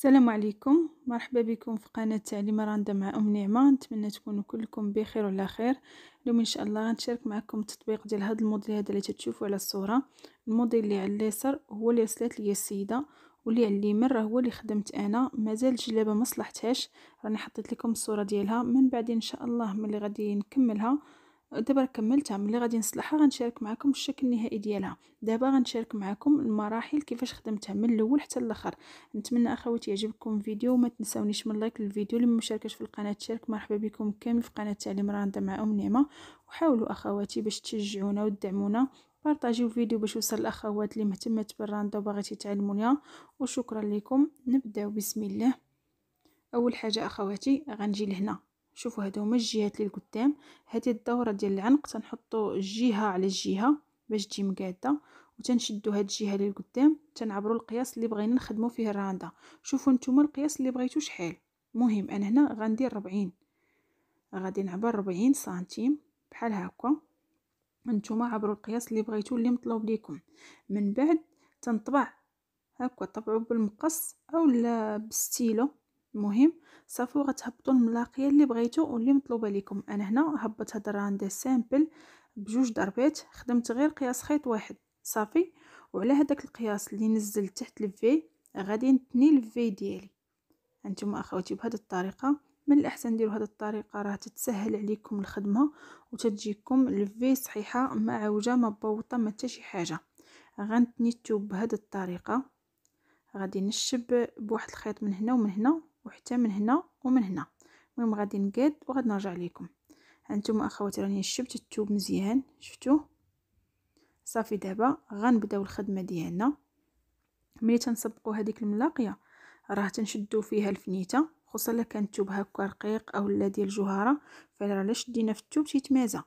السلام عليكم. مرحبا بكم في قناة تعليم راندا مع أم نعمة. نتمنى تكونوا كلكم بخير وعلى خير. اليوم إن شاء الله غنشارك معكم التطبيق ديال هذا الموديل هذا اللي تتشوفوا على الصورة. الموديل اللي على اليسار هو اللي رسلت لي السيدة واللي على اليمين راه هو اللي خدمت أنا. مازال الجلابه ما صلحتهاش. راني حطيت لكم الصورة ديالها. من بعد إن شاء الله ملي غادي نكملها دابا كملتها ملي غادي نصلحها غنشارك معكم الشكل النهائي ديالها. دابا غنشارك معكم المراحل كيفاش خدمتها من الأول حتى الأخر. نتمنى أخواتي يعجبكم الفيديو وما تنساونيش من like للفيديو اللي مشاركش في القناة تشارك. مرحبا بكم كامل في قناة تعليم راندا مع ام نعمة. وحاولوا أخواتي باش تشجعونا وتدعمونا. بارطاجيو الفيديو باش يوصل الاخوات اللي مهتمات بالراندا وباغي يتعلمونها وشكرا لكم. نبداو بسم الله. أول حاجة أخواتي غنجي لهنا. شوفوا هادو هما الجهات اللي قدام هذه الدورة ديال العنق تنحطوا الجهه على الجهه باش تجي مقادة وتنشدوا هاد الجهة اللي قدام تنعبروا القياس اللي بغينا نخدموا فيه الراندا. شوفوا نتوما القياس اللي بغيتو شحال. مهم أنا هنا غندير 40 غادي نعبر 40 سنتيم بحال هكا. نتوما عبروا القياس اللي بغيتو اللي مطلوب لكم من بعد تنطبع هكا طبعوا بالمقص اولا بالستيلو. المهم صافي غتهبطوا الملاقيه اللي بغيتو واللي مطلوبة لكم أنا هنا هبط هاد الراندة simple بجوج ضربات خدمت غير قياس خيط واحد. صافي وعلى هذاك القياس اللي نزل تحت ال V غادي نتني ال V ديالي. أنتم أخواتي بهذه الطريقة من الأحسن ديروا هذه الطريقة. راه تتسهل عليكم الخدمة وتجيكم ال V صحيحة ما عوجه ما بوطة ما حتى شي حاجة. غنتني التوب بهذه الطريقة. غادي نشب بواحد الخيط من هنا ومن هنا. وحتى من هنا ومن هنا. المهم غادي نقاد وغادي نرجع لكم هانتوما اخواتي راني شبت الثوب مزيان. شفتوه صافي دابا غنبداو الخدمة ديالنا. ملي تنسبقوا هذيك الملاقية راه تنشدو فيها الفنيتة خصوصا الا كان الثوب هكا رقيق أو لا ديال جوهره فعلا الا شدينا في الثوب تيتمازى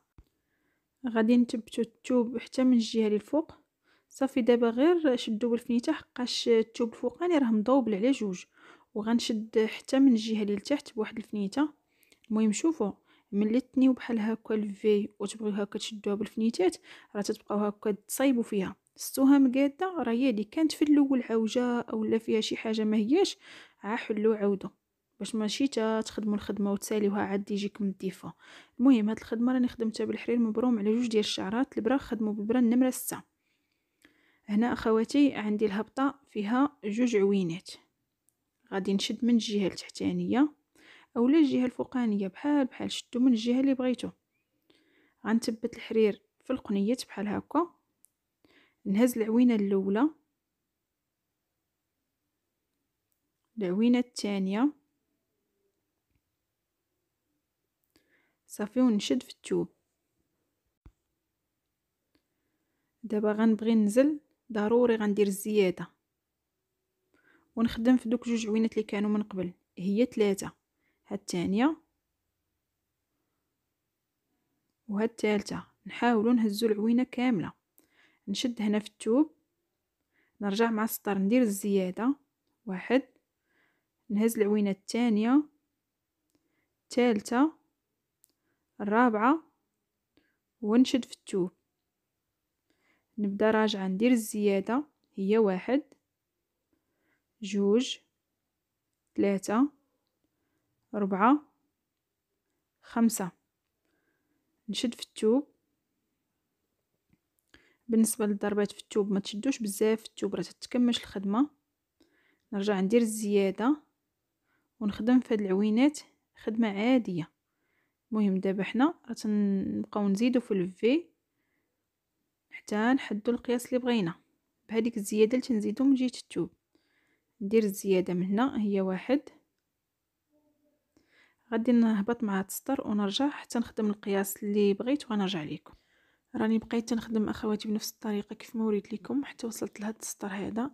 غادي نثبتو الثوب حتى من الجهة للفوق صافي دابا غير شدو بالفنيتة حقاش الثوب الفوقاني راه مضوبل على جوج. وغنشد حتى من الجهة اللي لتحت بواحد الفنيتة. المهم شوفوا ملي تنيو بحال هكا ال V وتبغيو هكا تشدوها بالفنيتات راه تتبقاو هكا تصايبوا فيها. ستوها مقادة راه هي اللي كانت في الأول عوجه أولا فيها شي حاجة ما هياش عا حلو عاودوا باش ماشي تخدموا الخدمة وتساليوها عاد يجيكم ال défaut. المهم هاد الخدمة راني خدمتها بالحرير مبروم على جوج ديال الشعرات البرا خدموا بالبرا النمرة ستة. هنا أخواتي عندي الهبطة فيها جوج عوينات. غادي نشد من الجهة التحتانية اولا الجهة الفوقانية بحال بحال شدو من الجهة اللي بغيتو. غنثبت الحرير في القنيات بحال هكا. نهز العوينة الأولى. العوينة الثانية. صافي ونشد في الثوب دابا غنبغي ننزل. ضروري غندير الزيادة. ونخدم في دوك جوج عوينات اللي كانوا من قبل. هي ثلاثة هاد الثانية وهاد الثالثه نحاولوا نهزوا العوينة كاملة. نشد هنا في الثوب نرجع مع السطر ندير الزيادة. واحد. نهز العوينة الثانية الثالثه الرابعة. ونشد في الثوب نبدأ راجعة ندير الزيادة. هي واحد. جوج ثلاثة ربعة خمسة. نشد في التوب. بالنسبة للضربات في التوب ما تشدوش بزاف في التوب راه تتكمش الخدمة. نرجع ندير الزيادة ونخدم في هاد العوينات خدمة عادية. المهم دابا حنا راه تنبقاو نزيدو في ال V حتى نحدو القياس اللي بغينا. بهذيك الزيادة اللي تنزيدو من جهة التوب. ندير الزياده من هنا هي واحد. غادي نهبط مع السطر ونرجع حتى نخدم القياس اللي بغيت وغنرجع لكم راني بقيت نخدم أخواتي بنفس الطريقة كيف ما وريت لكم حتى وصلت لهاد السطر هذا.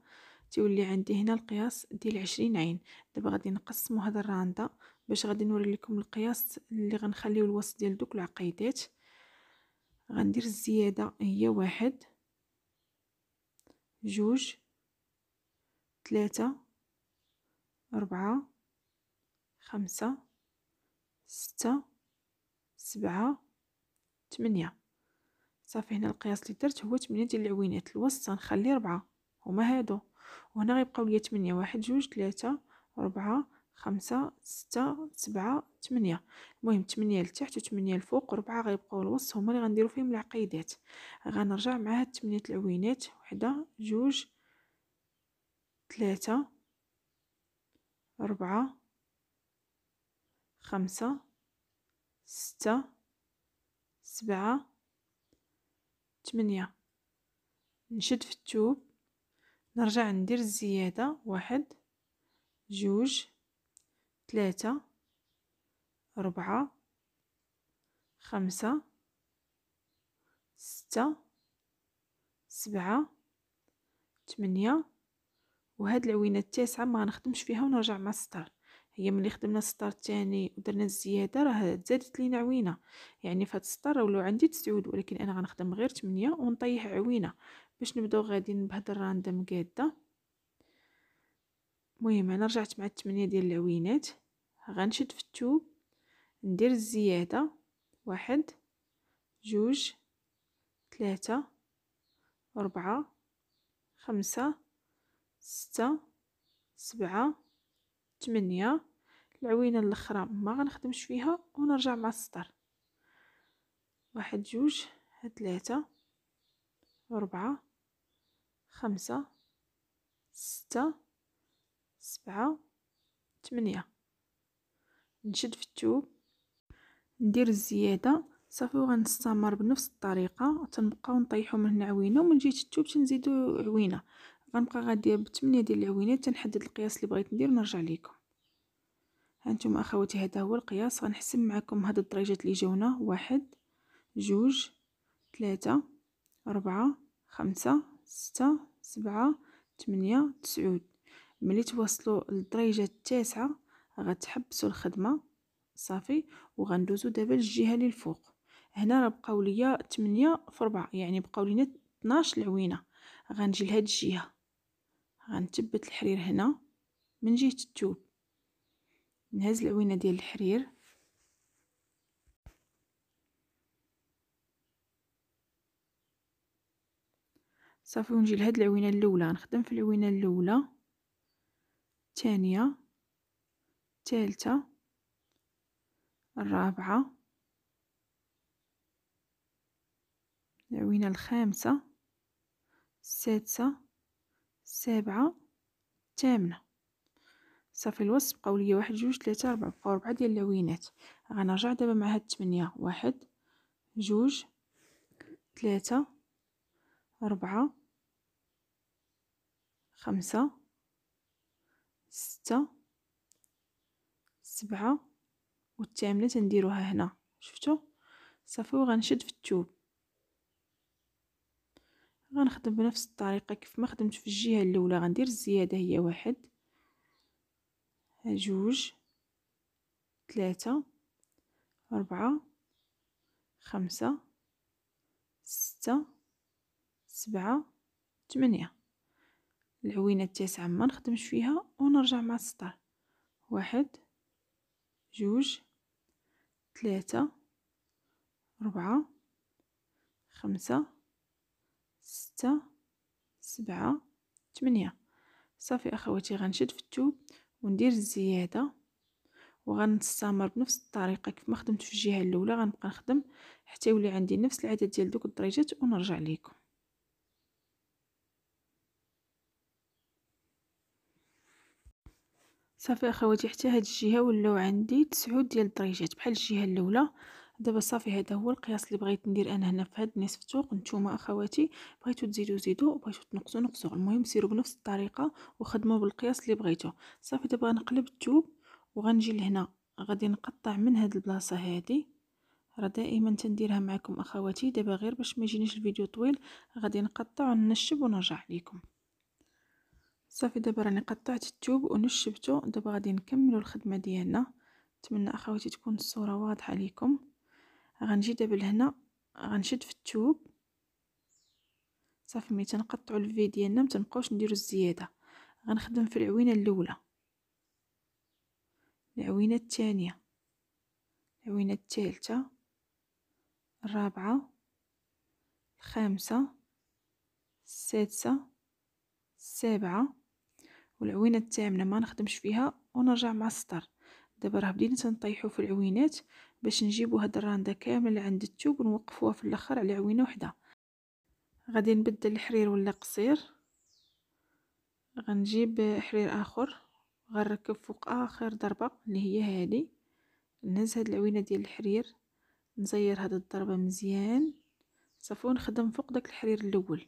تيولي عندي هنا القياس ديال عشرين عين. دابا غادي نقسمو هذا الراندا باش غادي نوري لكم القياس اللي غنخليو الوسط ديال دوك العقيدات. غندير الزيادة هي واحد. جوج. ثلاثة أربعة خمسة ستة سبعة ثمانية صافي هنا القياس اللي درت هو ثمانية ديال العوينات. الوسط غنخلي ربعة. هما هادو. وهنا غيبقاو ليا ثمانية واحد جوج ثلاثة ربعة خمسة ستة سبعة ثمانية المهم ثمانية لتحت وثمانية الفوق وربعة غيبقاو الوسط. هما اللي غنديرو فيهم العقيدات. غنرجع مع هاد ثمانية العوينات. وحدة جوج ثلاثة ربعة خمسة ستة سبعة ثمانية نشد في التوب. نرجع ندير الزيادة. واحد جوج ثلاثة ربعة خمسة ستة سبعة ثمانية وهاد العوينة التاسعة ما غنخدمش فيها ونرجع مع السطر هي ملي خدمنا السطر الثاني ودرنا الزيادة راه تزادت لينا عوينة. يعني في هاد السطر ولو عندي تسعود ولكن أنا غنخدم غير 8 ونطيح عوينة. باش نبداو غاديين بهاد الرانده مقاده المهم أنا رجعت مع الثمانية ديال العوينات. غنشد في التوب. ندير الزيادة. واحد جوج ثلاثة أربعة خمسة ستة سبعة ثمانية العوينة الأخرى ما غنخدمش فيها ونرجع مع السطر. واحد جوج ثلاثة أربعة خمسة ستة سبعة ثمانية نشد في التوب. ندير الزيادة. صافي وغنستمر بنفس الطريقة. تنبقاو نطيحو من هنا عوينة ومن جهة التوب تنزيدو عوينة. غنبقى غادية بثمانية ديال العوينات تنحدد القياس اللي بغيت ندير ونرجع ليكم. هانتوما أخواتي هذا هو القياس. غنحسب معكم هاد الدرجات اللي جاونا. واحد جوج ثلاثة أربعة خمسة ستة سبعة ثمانية تسعود. ملي توصلوا للدرجة التاسعة غتحبسوا الخدمة صافي وغندوزو دابا للجهة اللي الفوق. هنا راه بقاو ليا 8 في 4 يعني بقاو لينا 12 العوينة. غنجي لهاد الجهة. غنثبت الحرير هنا من جهة التوب. نهز العوينه ديال الحرير. صافي ونجي لهاد العوينه الأولى. نخدم في العوينه الأولى. الثانية. الثالثة. الرابعة. العوينه الخامسة. السادسة. السابعه الثامنه صافي الوسط بقاو ليا واحد جوج ثلاثة ربعة بقاو ربعة ديال العوينات. غنرجع دابا مع هاد الثمانية واحد جوج ثلاثة ربعة خمسة ستة سبعة والثامنة تنديروها هنا. شفتوا صافي وغنشد في التوب. غنخدم بنفس الطريقة كيف ما خدمت في الجهة الأولى غندير الزيادة هي واحد جوج ثلاثة أربعة خمسة ستة سبعة ثمانية العوينة التاسعة ما نخدمش فيها ونرجع مع السطر. واحد جوج ثلاثة أربعة خمسة ستة سبعة ثمانية صافي اخواتي غنشد في التوب وندير الزيادة وغنستمر بنفس الطريقة كيف ما خدمت في الجهة الأولى. غنبقى نخدم حتى يولي عندي نفس العدد ديال دوك الدريجات ونرجع ليكم. صافي اخواتي حتى هاد الجهة ولاو عندي تسعود ديال الدريجات بحال الجهة الأولى دابا صافي هذا هو القياس اللي بغيت ندير أنا هنا في هاد نصف الثوق نتوما أخواتي بغيتو تزيدو زيدو بغيتو تنقصو نقصو المهم سيروا بنفس الطريقة وخدموا بالقياس اللي بغيتو. صافي دابا غنقلب الثوب وغنجي لهنا. غادي نقطع من هاد البلاصة هادي. راه دائما تنديرها معكم أخواتي. دابا غير باش ما يجينيش الفيديو طويل غادي نقطع وننشب ونرجع لكم صافي دابا راني قطعت الثوب ونشبته دابا غادي نكملوا الخدمة ديالنا. نتمنى أخواتي تكون الصورة واضحة لكم غنجي دابا لهنا غنشد في التوب. صافي ملي تنقطعوا الفي ديالنا متنبقاوش نديرو الزيادة. غنخدم في العوينة الأولى. العوينة الثانية. العوينة الثالثة. الرابعة. الخامسة. السادسة. السابعة. والعوينة الثامنة ما نخدمش فيها ونرجع مع السطر. دابا راه بدينا تنطيحو في العوينات. باش نجيبو هاد الرانده اللي عند التوب ونوقفوها في الأخر على عوينة وحدة. غادي نبدل الحرير ولا قصير؟ غنجيب حرير آخر غنركب فوق آخر ضربة اللي هي هذه نهز هاد العوينة ديال الحرير نزير هاد الضربة مزيان. صافي ونخدم فوق داك الحرير الأول.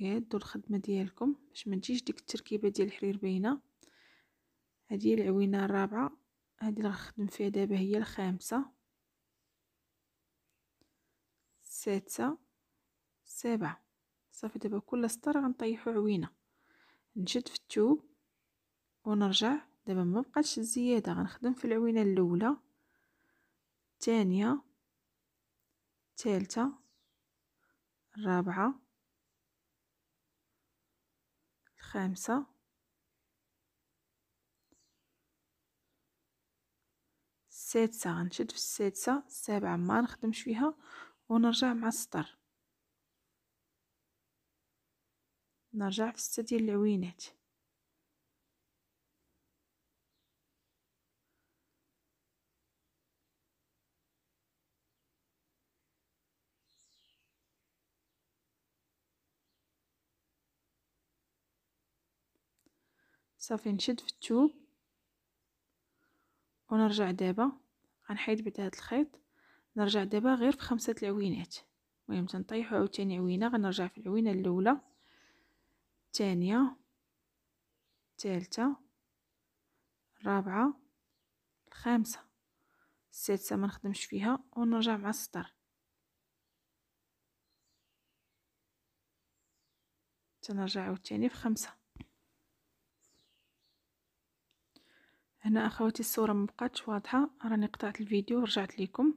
قادوا الخدمة ديالكم باش ما تجيش ديك التركيبة ديال الحرير باينة. هذه العوينة الرابعة. هذه اللي غنخدم فيها دابا هي الخامسة السادسة السابعة. صافي دابا كل سطر غنطيحو عوينة. نشد في التوب ونرجع. دابا ما بقاتش الزياده غنخدم في العوينة الأولى الثانية الثالثة الرابعة الخامسة. السادسة غنشد في السادسة السابعة ما نخدمش فيها ونرجع مع السطر. نرجع في ستة ديال العوينات. صافي نشد في التوب. ونرجع دابا. غنحيد بعد هذا الخيط نرجع دابا غير في خمسة العوينات. المهم تنطيحو عاوتاني عوينة غنرجع في العوينة الأولى الثانية الثالثه الرابعة الخامسة. السادسة ما نخدمش فيها ونرجع مع السطر. تنرجع عاوتاني في خمسة. هنا أخواتي الصورة مبقاتش واضحة. راني قطعت الفيديو ورجعت لكم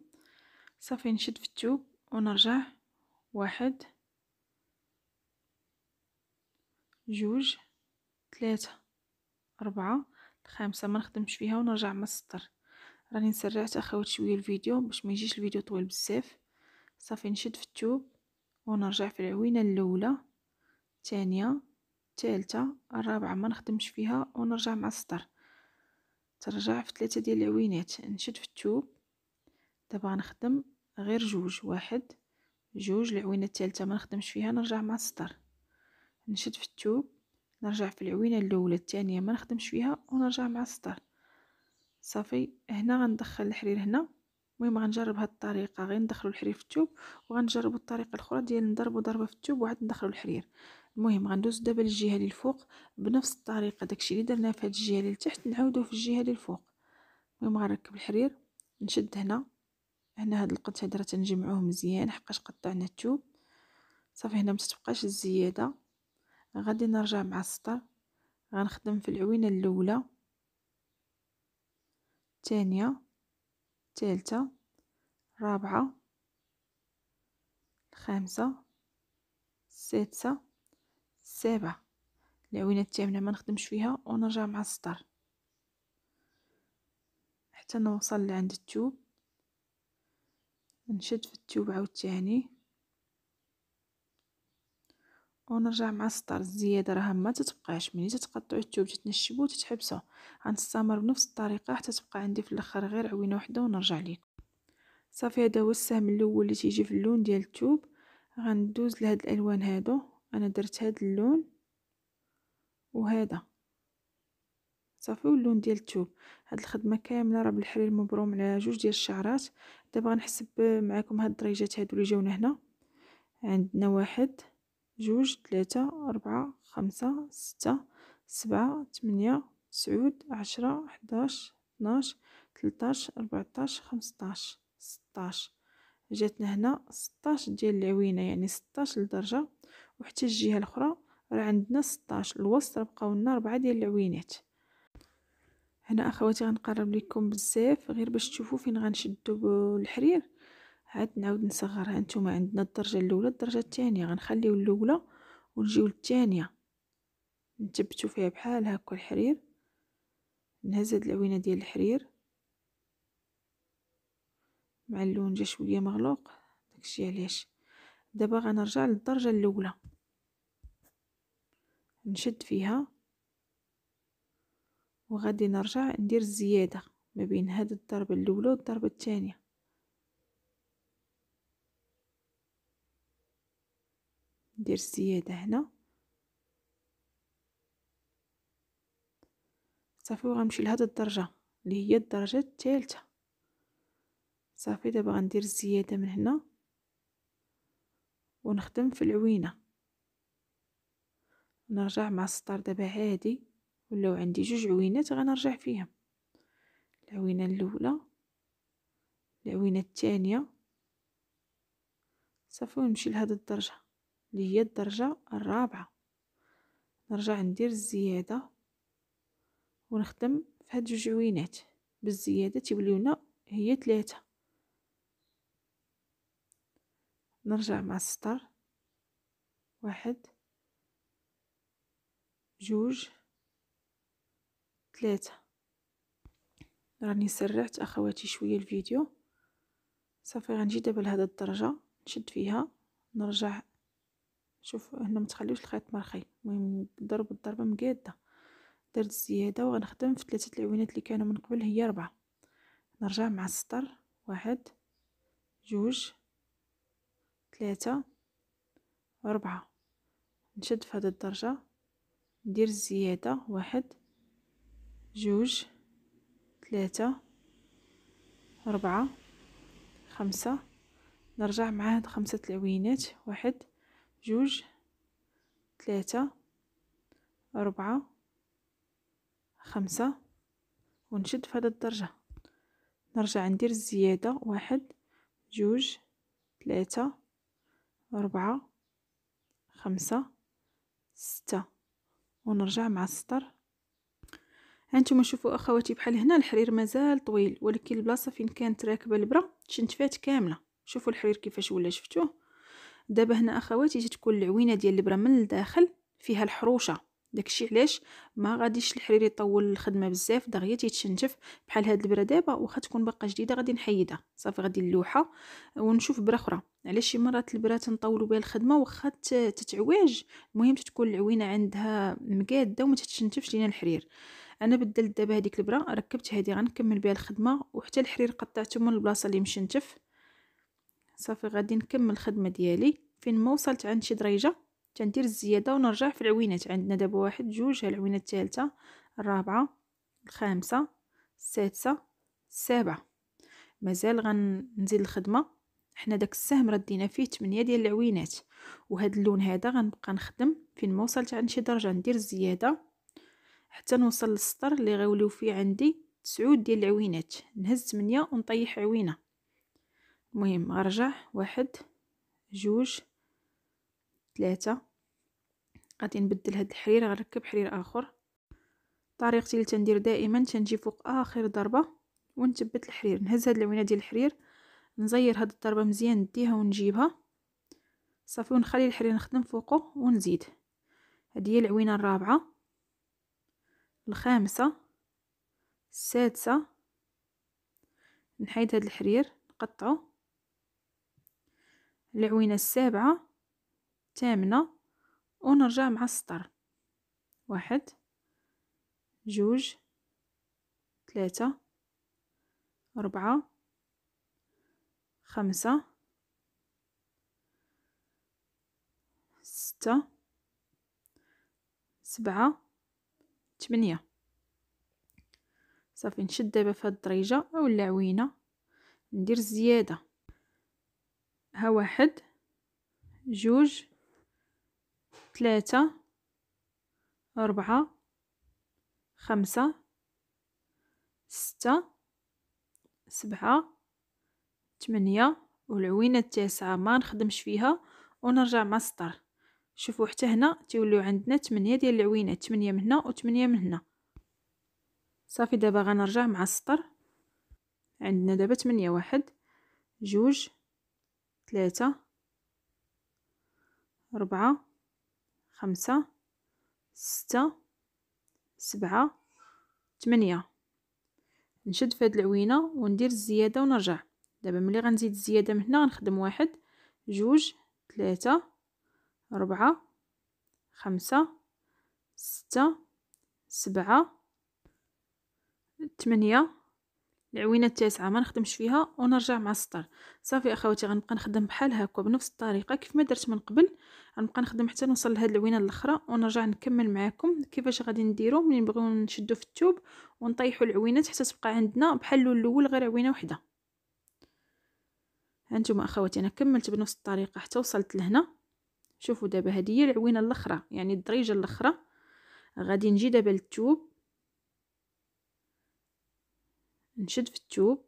صافي نشد في التوب ونرجع. واحد جوج ثلاثة أربعة خمسة ما نخدمش فيها ونرجع مع السطر. راني سرعت اخوات شوية الفيديو باش ما يجيش الفيديو طويل بزاف. صافي نشد في التوب ونرجع في العوينة الأولى الثانية الثالثه الرابعة. ما نخدمش فيها ونرجع مع السطر. ترجع في ثلاثة ديال العوينات. نشد في التوب. دابا غنخدم غير جوج. واحد. جوج. العوينة الثالثة ما نخدمش فيها نرجع مع السطر. نشد في التوب. نرجع في العوينة الأولى الثانية ما نخدمش فيها ونرجع مع السطر. صافي. هنا غندخل الحرير هنا. المهم غنجرب هاد الطريقة. غير ندخلو الحرير في التوب وغنجربو الطريقة الأخرى ديال نضربو ضربة في التوب وعاد ندخلو الحرير. المهم غندوز دابا للجهة اللي الفوق بنفس الطريقة داكشي اللي درناه في هاد الجهة اللي لتحت نعاودوه في الجهة اللي الفوق. المهم غنركب الحرير نشد هنا. هنا هاد القط هذا تنجمعوه مزيان حقاش قطعنا التوب. صافي هنا متتبقاش الزيادة. غادي نرجع مع السطر. غنخدم في العوينة الأولى. الثانية. الثالثة. الرابعة. الخامسة. السادسة. السابعه العوينة الثامنه ما نخدمش فيها ونرجع مع السطر. حتى نوصل لعند التوب نشد في التوب عاوتاني. ونرجع مع السطر. الزيادة راه ما تتبقاش. ملي تتقطعوا التوب تتنشبوا تتحبسوا غنستمر بنفس الطريقة حتى تبقى عندي في الأخر غير عوينة وحدة ونرجع لكم صافي هذا هو السهم الأول اللي تيجي في اللون ديال التوب غندوز لهاد الألوان هادو. أنا درت هاد اللون وهذا صافي واللون ديال التوب. هاد الخدمة كاملة راه بالحرير مبروم على جوج ديال الشعرات. دابا غنحسب معكم هاد الدريجات هادو اللي جاونا هنا. عندنا واحد جوج ثلاثة أربعة خمسة ستة سبعة ثمانية تسعود عشرة حداش اثناش تلتاش ربعتاش خمسطاش ستاش جاتنا هنا ستاش ديال العوينة يعني ستاش لدرجة وحتى الجهة الأخرى راه عندنا ستاش الوسط راه بقاو لنا ربعة ديال العوينات. هنا أخواتي غنقرب لكم بزاف غير باش تشوفوا فين غنشدو الحرير. عاد نعاود نصغرها نتوما عندنا الدرجة الأولى الدرجة الثانية. غنخليو الأولى ونجيو للثانيه نثبتو فيها بحال هكا الحرير. نهز هاد العوينة ديال الحرير. مع اللون جا شوية مغلوق. داكشي علاش؟ دابا غنرجع للدرجة الأولى. نشد فيها. وغادي نرجع ندير الزيادة ما بين هاد الضربة الأولى والضربة الثانية. ندير الزيادة هنا. صافي وغنمشي لهاد الدرجة اللي هي الدرجة الثالثة. صافي دابا غندير الزيادة من هنا. ونخدم في العوينة. نرجع مع السطر دابا عادي ولاو عندي جوج عوينات غنرجع فيهم. العوينة الأولى العوينة الثانية. صافي ونمشي لهاد الدرجة اللي هي الدرجة الرابعة. نرجع ندير الزيادة ونخدم في هاد جوج عوينات. بالزيادة تيوليونا هي ثلاثة نرجع مع السطر واحد جوج ثلاثة راني سرعت أخواتي شوية الفيديو. صافي غنجي دابا لهاد الدرجة نشد فيها نرجع. شوف هنا ما تخليوش الخيط مرخي. المهم ضرب الضربة مقاده درت زياده وغنخدم في ثلاثة العوينات اللي كانوا من قبل هي ربعة نرجع مع السطر واحد جوج ثلاثة أربعة. نشد في هذه الدرجة. ندير الزيادة واحد. جوج. ثلاثة أربعة. خمسة. نرجع مع هاد خمسة العوينات واحد. جوج. ثلاثة أربعة. خمسة. ونشد في هاد الدرجة. نرجع ندير الزيادة واحد. جوج. ثلاثة أربعة خمسة ستة. ونرجع مع السطر. هانتوما شوفوا أخواتي بحال هنا الحرير مازال طويل ولكن البلاصة فين كانت راكبة البرا تشنتفات كاملة. شوفوا الحرير كيفاش ولا شفتوه. دابا هنا أخواتي تكون العوينه ديال البرا من الداخل فيها الحروشة. داكشي علاش ما غاديش الحرير يطول الخدمة بزاف دغيا تيتشنتف بحال هاد البرا دابا واخا تكون باقا جديدة غادي نحيدها صافي غادي نلوحها ونشوف برا أخرى. علاش شي مرات البرا تنطولوا بها الخدمة واخا تتعواج المهم تكون العوينة عندها مقادة وما تتشنتفش لينا الحرير. أنا بدلت دابا هذيك البرا ركبت هذه غنكمل بها الخدمة وحتى الحرير قطعته من البلاصة اللي مشنتف صافي غادي نكمل الخدمة ديالي. فين ما وصلت عند شي دريجه تندير الزيادة ونرجع في العوينات. عندنا دابا واحد جوج العوينة الثالثة الرابعة الخامسة السادسة السابعة. مازال غنزيد الخدمة. حنا داك السهم ردينا فيه 8 ديال العوينات. وهذا اللون هذا غنبقى نخدم فين ما وصلت عند شي درجة. ندير الزيادة حتى نوصل للسطر اللي غيوليو فيه عندي تسعود ديال العوينات. نهز 8 ونطيح عوينة. المهم غنرجع. واحد جوج ثلاثة. غادي نبدل هاد الحرير غنركب حرير آخر. طريقتي اللي تندير دائما تنجي فوق آخر ضربة ونثبت الحرير. نهز هاد العوينه ديال الحرير نزير هاد الضربة مزيان نديها ونجيبها. صافي ونخلي الحرير نخدم فوقه ونزيد. هذه هي العوينه الرابعة. الخامسة. السادسة. نحيد هاد الحرير نقطعه العوينه السابعة. الثامنة ونرجع مع السطر. واحد جوج ثلاثة أربعة خمسة ستة سبعة ثمانية. صافي نشد دابا في هاد الدريجة أو العوينة ندير الزيادة ها واحد جوج ثلاثة أربعة خمسة ستة سبعة ثمانية والعوينة التاسعة. ما نخدمش فيها ونرجع مع السطر شوفوا حتى هنا تيوليو عندنا ثمانية ديال العوينات ثمانية من هنا وثمانية من هنا. صافي دابا غنرجع مع السطر عندنا دابا ثمانية واحد جوج ثلاثة أربعة خمسة ستة سبعة ثمانية نشد في هاد العوينة وندير الزيادة ونرجع. دابا ملي غنزيد الزيادة من هنا غنخدم واحد جوج ثلاثة ربعة خمسة ستة سبعة ثمانية العوينة التاسعة ما نخدمش فيها ونرجع مع السطر. صافي أخواتي غنبقى نخدم بحال هكا بنفس الطريقة كيف ما درت من قبل. غنبقى نخدم حتى نوصل لهاد العوينة الأخرى ونرجع نكمل معكم كيفاش غادي نديرو ملي نبغيو نشدو في الثوب ونطيحوا العوينات حتى تبقى عندنا بحال الأول غير عوينة وحدة. هانتوما أخواتي أنا كملت بنفس الطريقة حتى وصلت لهنا. شوفوا دابا هذه هي العوينة الأخرى يعني الدريجة الأخرى. غادي نجي دابا للثوب نشد في الثوب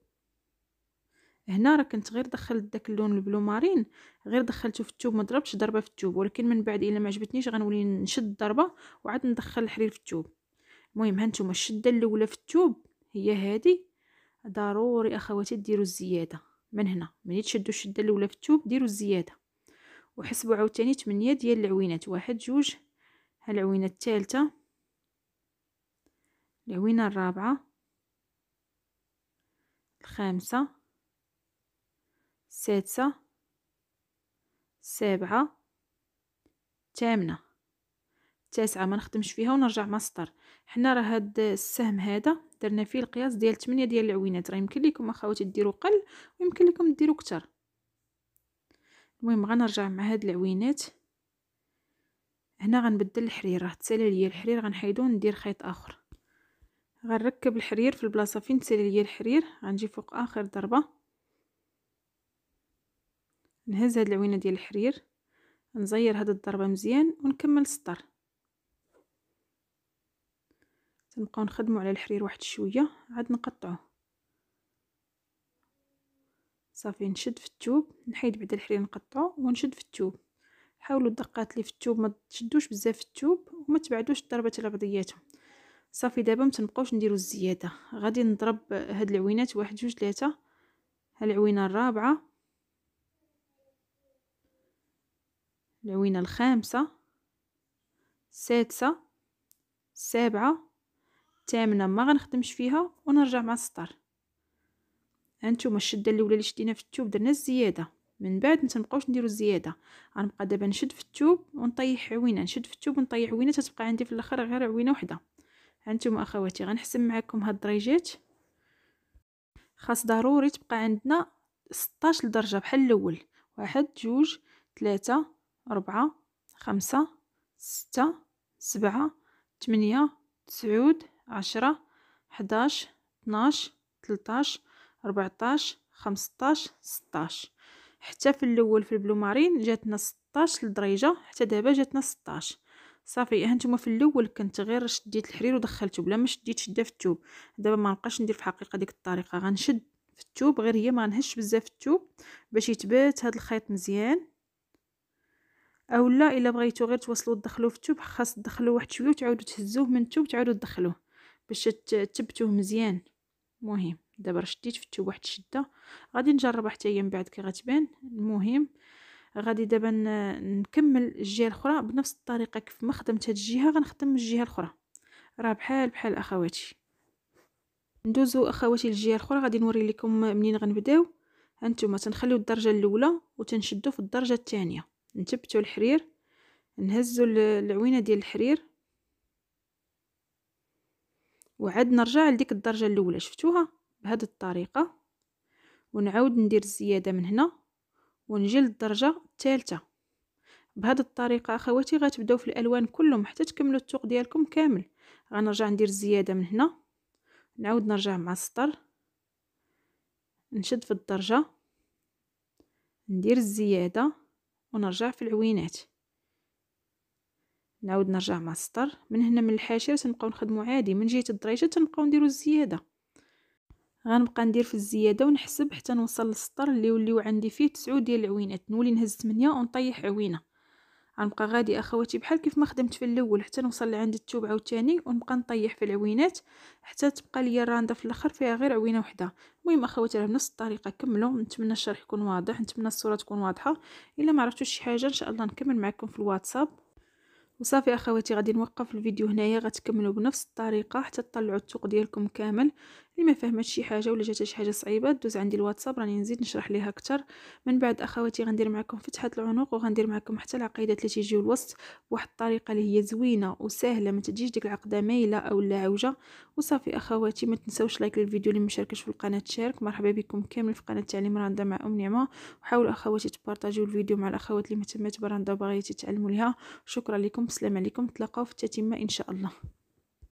هنا راه كنت غير دخلت داك اللون البلو مارين غير دخلته في الثوب ما ضربتش ضربة في الثوب ولكن من بعد إلا ما عجبتنيش غنولي نشد ضربه وعاد ندخل الحرير في الثوب المهم هانتوما الشدة الأولى في الثوب هي هذه ضروري أخواتي ديروا الزيادة من هنا ملي تشدوا الشدة الأولى في الثوب ديروا الزيادة. وحسبوا عاوتاني 8 ديال العوينات واحد جوج العوينة الثالثة العوينة الرابعة الخامسة السادسة السابعة الثامنة التاسعة ما نخدمش فيها ونرجع مسطر حنا راه هاد السهم هذا درنا فيه القياس ديال 8 ديال العوينات. راه يمكن لكم أخواتي ديروا قل ويمكن لكم ديروا كتر. المهم غنرجع مع هاد العوينات. هنا غنبدل الحرير. راه تسالى ليا الحرير غنحيدو ندير خيط آخر. غنركب الحرير في البلاصة فين تسالي ليا الحرير؟ غنجي فوق آخر ضربة. نهز هاد العوينة ديال الحرير. نزير هاد الضربة مزيان ونكمل السطر تنبقاو نخدموا على الحرير واحد شوية عاد نقطعوه صافي نشد في الثوب نحيد بعد الحرير نقطعو ونشد في الثوب حاولوا الدقات اللي في الثوب ما تشدوش بزاف في الثوب وما تبعدوش الضربات على بعضياتهم. صافي دابا متنبقاوش نديرو الزيادة. غادي نضرب هاد العوينات واحد جوج ثلاثة العوينة الرابعة. العوينة الخامسة. السادسة. السابعة. الثامنة ما غنخدمش فيها ونرجع مع السطر. هانتوما الشدة الأولى اللي شدينا في الثوب درنا الزيادة. من بعد متنبقاوش نديرو الزيادة. غنبقى دابا نشد في الثوب ونطيح عوينة. نشد في الثوب ونطيح عوينة تتبقى عندي في الأخر غير عوينة وحدة. هانتوما أخواتي غنحسب معكم هاد الدريجات خاص ضروري تبقى عندنا 16 درجة بحال الأول. واحد جوج ثلاثة أربعة خمسة ستة سبعة ثمانية تسعود عشرة حداش اثناش تلتاش ربعتاش خمسطاش ستاش. حتى في الأول في البلو مارين جاتنا 16 درجه حتى دابا جاتنا 16 صافي هانتوما في الأول كنت غير شديت الحرير ودخلته بلا ما شديت شده في الثوب دابا ما نبقاش ندير في الحقيقة ديك الطريقة غنشد في الثوب غير هي ما غنهش بزاف في الثوب باش يثبت هذا الخيط مزيان. أولا إلا بغيتو غير توصلوا تدخلوه في الثوب خاص تدخلوه واحد شوية وتعاودوا تهزوه من الثوب تعاودوا تدخلوه باش تثبتوه مزيان. مهم دابا شديت في الثوب واحد الشدة. غادي نجربها حتى هي من بعد كي غتبان. المهم غادي دابا نكمل الجهة الأخرى بنفس الطريقة كيف ما خدمت هاد الجهة غنخدم الجهة الأخرى. راه بحال بحال أخواتي. ندوزو أخواتي للجهة الأخرى غادي نوري لكم منين غنبداو. هانتوما تنخليو الدرجة الأولى وتنشدو في الدرجة الثانية. نثبتو الحرير نهزو العوينة ديال الحرير. وعاد نرجع لديك الدرجة الأولى شفتوها؟ بهذه الطريقة. ونعاود ندير الزيادة من هنا. ونجي للدرجة الثالثة. بهذه الطريقة أخواتي غتبداو في الألوان كلهم حتى تكملوا التوق ديالكم كامل. غنرجع ندير الزيادة من هنا. نعاود نرجع مع السطر. نشد في الدرجة. ندير الزيادة ونرجع في العوينات. نعاود نرجع مع السطر. من هنا من الحاشيه تنبقاو نخدمو عادي. من جهة الدريجة تنبقاو نديرو الزيادة. غنبقى ندير في الزيادة ونحسب حتى نوصل للسطر اللي يوليو عندي فيه تسعود ديال العوينات. نولي نهز 8 ونطيح عوينة. غنبقى غادي أخواتي بحال كيف ما خدمت في الأول حتى نوصل لعند الثوب عاوتاني ونبقى نطيح في العوينات حتى تبقى ليا الرانده في الأخر فيها غير عوينة وحدة. المهم أخواتي راه بنفس الطريقة كملوا. نتمنى الشرح يكون واضح نتمنى الصورة تكون واضحة. إلا ما عرفتوش شي حاجة إن شاء الله نكمل معكم في الواتساب. وصافي أخواتي غادي نوقف الفيديو هنايا غتكملوا بنفس الطريقة حتى تطلعوا الثوق ديالكم كامل. اللي ما فهمتش شي حاجة ولا جاتها شي حاجة صعيبة دوز عندي الواتساب راني نزيد نشرح ليها أكثر من بعد أخواتي غندير معكم فتحة العنق وغندير معكم حتى العقيدات اللي تيجيو الوسط بواحد الطريقة اللي هي زوينة وسهلة ما تجيش ديك العقدة مايلة أو لا عوجه وصافي أخواتي ما تنساوش لايك للفيديو اللي مشاركش في القناة تشارك. مرحبا بكم كامل في قناة تعليم رندا مع أم نعمة. وحاولوا أخواتي تبارطاجيو الفيديو مع الأخوات اللي مهتمات برندا وباغيين يتعلموا ليها. شكرا لكم السلام عليكم. تلاقاو في التتمة إن شاء الله.